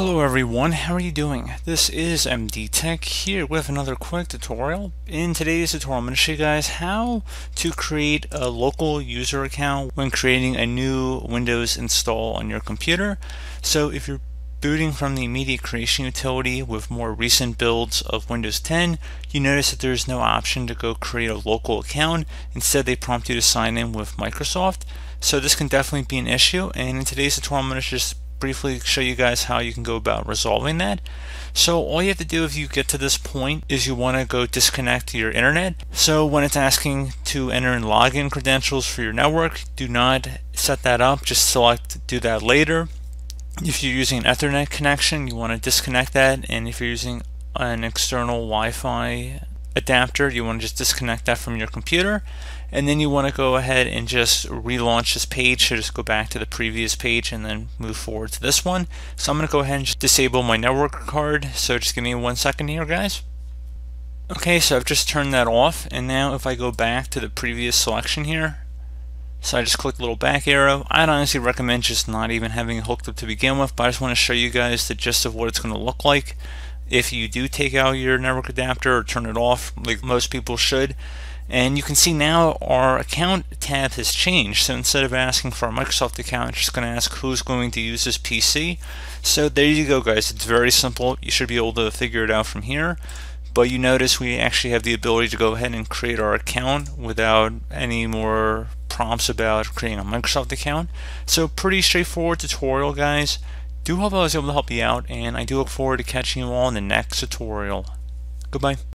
Hello everyone, how are you doing? This is MD Tech here with another quick tutorial. In today's tutorial I'm going to show you guys how to create a local user account when creating a new Windows install on your computer. So if you're booting from the media creation utility with more recent builds of Windows 10, you notice that there's no option to go create a local account. Instead they prompt you to sign in with Microsoft. So this can definitely be an issue and in today's tutorial I'm going to just briefly show you guys how you can go about resolving that. So all you have to do if you get to this point is you want to go disconnect your internet. So when it's asking to enter in login credentials for your network, do not set that up. Just select do that later. If you're using an Ethernet connection, you want to disconnect that. And if you're using an external Wi-Fi adapter, you want to just disconnect that from your computer. And then you want to go ahead and just relaunch this page. So just go back to the previous page and then move forward to this one. So I'm going to go ahead and just disable my network card. So just give me one second here, guys. Okay, so I've just turned that off. And now if I go back to the previous selection here, so I just click little back arrow. I'd honestly recommend just not even having it hooked up to begin with, but I just want to show you guys the gist of what it's going to look like if you do take out your network adapter or turn it off like most people should. And you can see now our account tab has changed. So instead of asking for a Microsoft account it's just going to ask who's going to use this PC so there you go guys. It's very simple. You should be able to figure it out from here. But you notice we actually have the ability to go ahead and create our account without any more prompts about creating a Microsoft account. So pretty straightforward tutorial guys do hope I was able to help you out, and I do look forward to catching you all in the next tutorial. Goodbye.